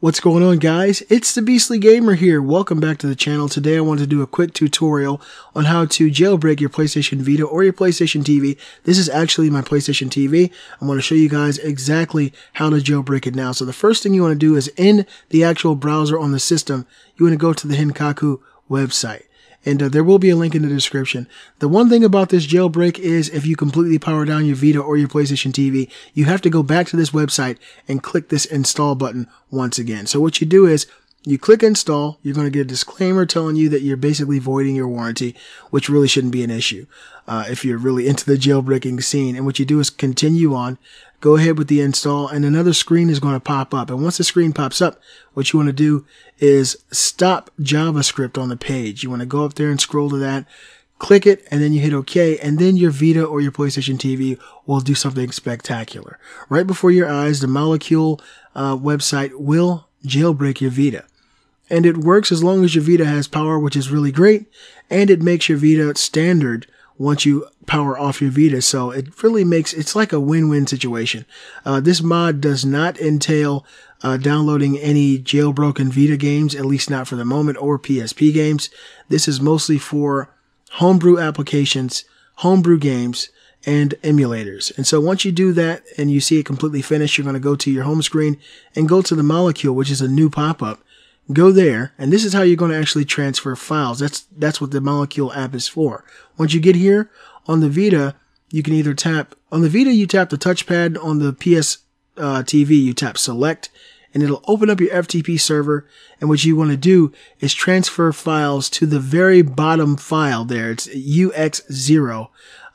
What's going on guys? It's the Beastly Gamer here. Welcome back to the channel. Today I want to do a quick tutorial on how to jailbreak your PlayStation Vita or your PlayStation TV. This is actually my PlayStation TV. I want to show you guys exactly how to jailbreak it now. So the first thing you want to do is in the actual browser on the system, you want to go to the Henkaku website and uh, there will be a link in the description. The one thing about this jailbreak is if you completely power down your Vita or your PlayStation TV, you have to go back to this website and click this install button once again. So what you do is you click install, you're going to get a disclaimer telling you that you're basically voiding your warranty, which really shouldn't be an issue uh, if you're really into the jailbreaking scene. And what you do is continue on, go ahead with the install, and another screen is going to pop up. And once the screen pops up, what you want to do is stop JavaScript on the page. You want to go up there and scroll to that, click it, and then you hit OK, and then your Vita or your PlayStation TV will do something spectacular. Right before your eyes, the Molecule uh, website will jailbreak your Vita and it works as long as your Vita has power, which is really great, and it makes your Vita standard once you power off your Vita. So it really makes it's like a win-win situation. Uh, this mod does not entail uh, downloading any jailbroken Vita games, at least not for the moment, or PSP games. This is mostly for homebrew applications, homebrew games, and emulators. And so once you do that and you see it completely finished, you're going to go to your home screen and go to the molecule, which is a new pop-up go there, and this is how you're going to actually transfer files. That's that's what the Molecule app is for. Once you get here on the Vita, you can either tap on the Vita, you tap the touchpad. On the PS uh, TV, you tap Select, and it'll open up your FTP server. And what you want to do is transfer files to the very bottom file there. It's UX0.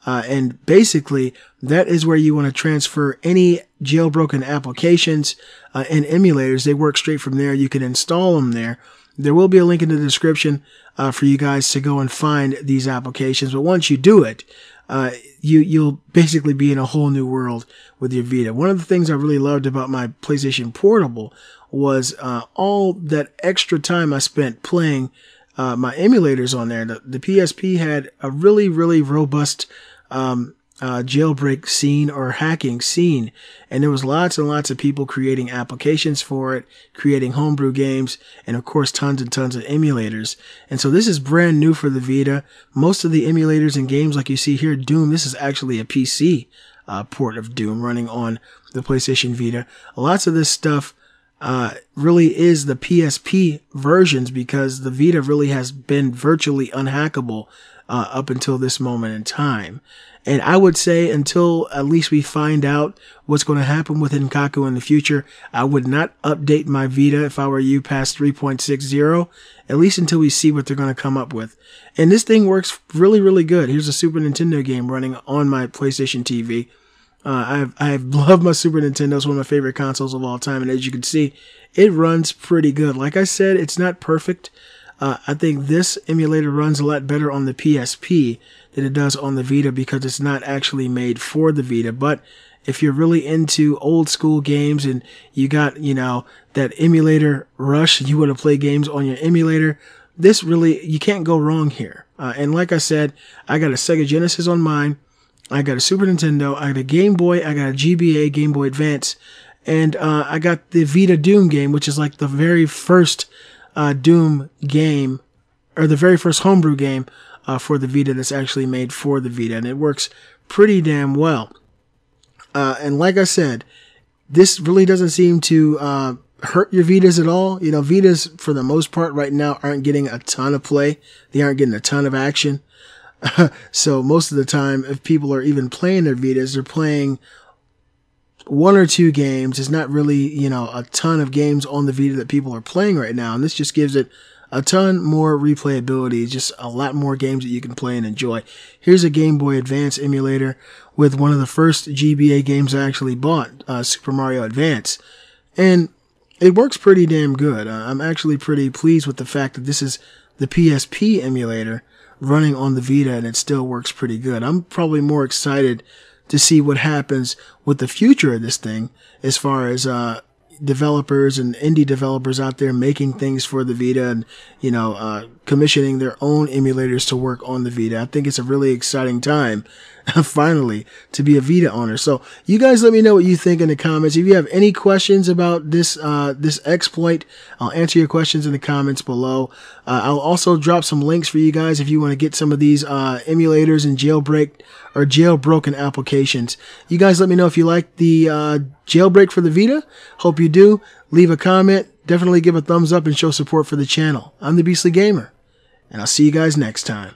Uh, and basically, that is where you want to transfer any jailbroken applications uh, and emulators. They work straight from there. You can install them there. There will be a link in the description uh, for you guys to go and find these applications. But once you do it, uh, you you'll basically be in a whole new world with your Vita. One of the things I really loved about my PlayStation Portable was uh, all that extra time I spent playing uh, my emulators on there. The, the PSP had a really really robust um, uh, jailbreak scene or hacking scene. And there was lots and lots of people creating applications for it, creating homebrew games, and of course tons and tons of emulators. And so this is brand new for the Vita. Most of the emulators and games like you see here, Doom, this is actually a PC uh, port of Doom running on the PlayStation Vita. Lots of this stuff uh, really is the PSP versions because the Vita really has been virtually unhackable uh, up until this moment in time. And I would say until at least we find out what's going to happen with Henkaku in the future, I would not update my Vita if I were you past 3.60, at least until we see what they're going to come up with. And this thing works really, really good. Here's a Super Nintendo game running on my PlayStation TV. Uh, I've, I've loved my Super Nintendo. It's one of my favorite consoles of all time. And as you can see, it runs pretty good. Like I said, it's not perfect. Uh, I think this emulator runs a lot better on the PSP than it does on the Vita because it's not actually made for the Vita. But if you're really into old school games and you got, you know, that emulator rush, you want to play games on your emulator, this really, you can't go wrong here. Uh, and like I said, I got a Sega Genesis on mine. I got a Super Nintendo. I got a Game Boy. I got a GBA Game Boy Advance. And uh, I got the Vita Doom game, which is like the very first uh, Doom game, or the very first homebrew game uh, for the Vita that's actually made for the Vita, and it works pretty damn well. Uh, and like I said, this really doesn't seem to uh, hurt your Vitas at all. You know, Vitas for the most part right now aren't getting a ton of play. They aren't getting a ton of action. so most of the time, if people are even playing their Vitas, they're playing one or two games. It's not really, you know, a ton of games on the Vita that people are playing right now. And this just gives it a ton more replayability, just a lot more games that you can play and enjoy. Here's a Game Boy Advance emulator with one of the first GBA games I actually bought, uh, Super Mario Advance. And it works pretty damn good. Uh, I'm actually pretty pleased with the fact that this is the PSP emulator running on the Vita and it still works pretty good. I'm probably more excited to see what happens with the future of this thing as far as uh, developers and indie developers out there making things for the Vita and you know uh, commissioning their own emulators to work on the Vita. I think it's a really exciting time, finally, to be a Vita owner. So you guys let me know what you think in the comments. If you have any questions about this, uh, this exploit, I'll answer your questions in the comments below. Uh, I'll also drop some links for you guys if you want to get some of these, uh, emulators and jailbreak or jailbroken applications. You guys let me know if you like the, uh, jailbreak for the Vita. Hope you do. Leave a comment. Definitely give a thumbs up and show support for the channel. I'm the Beastly Gamer and I'll see you guys next time.